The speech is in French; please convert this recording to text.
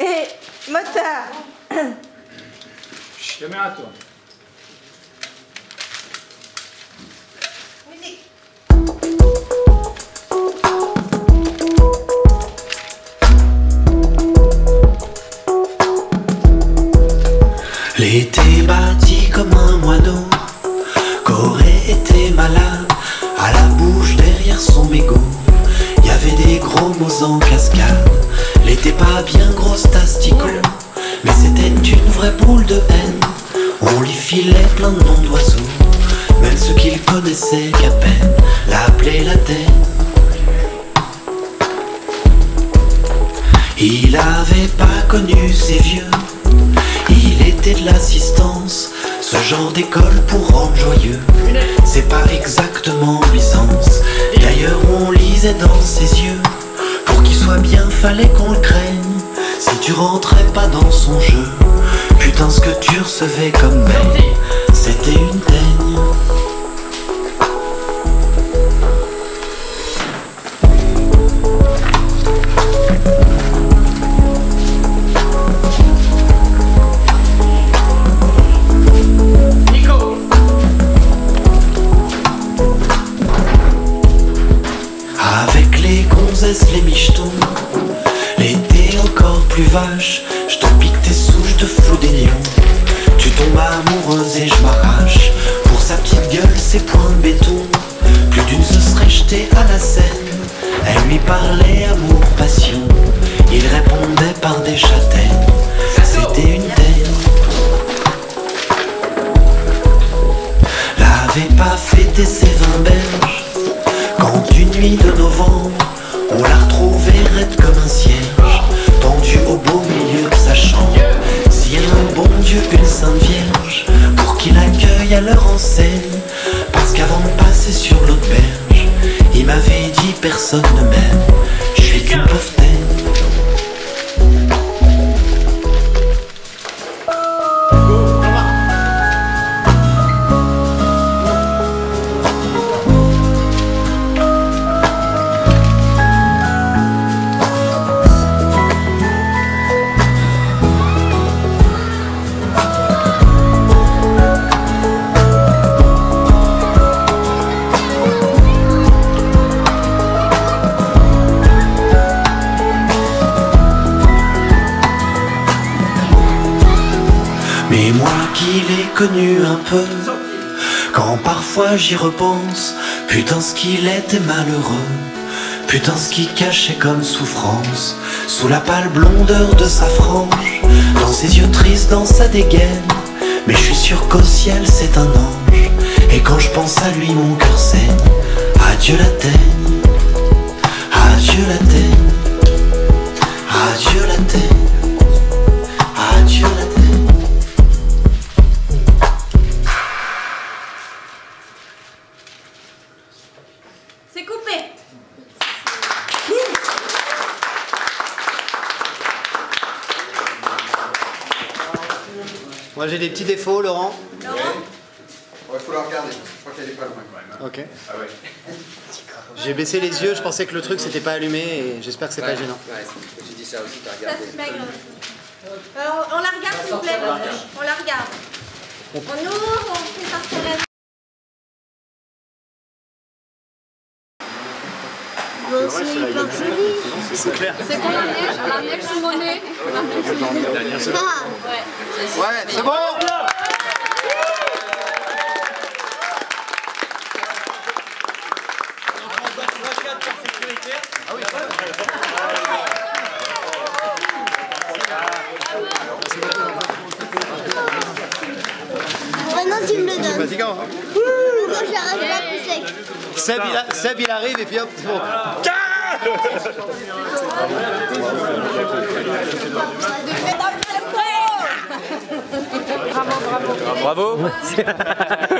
et moteur. Caméra toi. L'été bâti comme un moineau Qu'aurait été malade À la bouche derrière son mégot Y avait des gros mots en cascade L'été pas bien grosse tastico Mais c'était une vraie boule de haine On lui filait plein de noms d'oiseaux Même ceux qu'il connaissait qu'à peine L'appelait la tête Il avait pas connu ses vieux il était de l'assistance, ce genre d'école pour rendre joyeux. C'est pas exactement Byzance. D'ailleurs, on lisait dans ses yeux. Fallait qu'on le craigne. Si tu rentrais pas dans son jeu, putain, ce que tu recevais comme mail, c'était une teigne. Avec les les michetons L'été encore plus vache. Je te pique tes souches de fous des lions Tu tombes amoureuse et je m'arrache. Pour sa petite gueule, ses points de béton Plus d'une se serait jetée à la scène Elle lui parlait amour, passion. Il répondait par des châtaignes. C'était une teigne L'avait pas fêté ses vins belges quand une nuit de novembre, on l'a retrouvé raide comme un cierge, pendu au beau milieu de sa chambre. Si un bon Dieu, une sainte vierge, pour qu'il accueille à leur enseigne, parce qu'avant de passer sur l'autre berge, il m'avait dit personne ne m'aime, je suis qu'une pauvre teigne. Moi qui l'ai connu un peu, quand parfois j'y repense, putain ce qu'il était malheureux, putain ce qu'il cachait comme souffrance, sous la pâle blondeur de sa frange, dans ses yeux tristes, dans sa dégaine, mais je suis sûr qu'au ciel c'est un ange, et quand je pense à lui mon cœur saigne, adieu la teigne, Moi j'ai des petits défauts, Laurent. Laurent Il faut la regarder, je crois qu'elle est pas loin quand même. hein. Ok. Ah ouais. J'ai baissé les yeux, je pensais que le truc s'était pas allumé et j'espère que c'est pas gênant. Ouais, suis dit ça aussi, t'as Ça regardé. c'est pas grave. Alors, on la regarde s'il vous plaît. On la regarde. On ouvre, on fait sortir la... C'est. C'est clair. C'est quoi la neige? La neige sous mon nez La nez. Ah, Ouais, c'est bon Maintenant, tu me le donnes. Fatigant, hein Moi, j'arrête pas plus sec. Seb il, a- Seb, il arrive et puis hop, c'est bon. Le tempo Bravo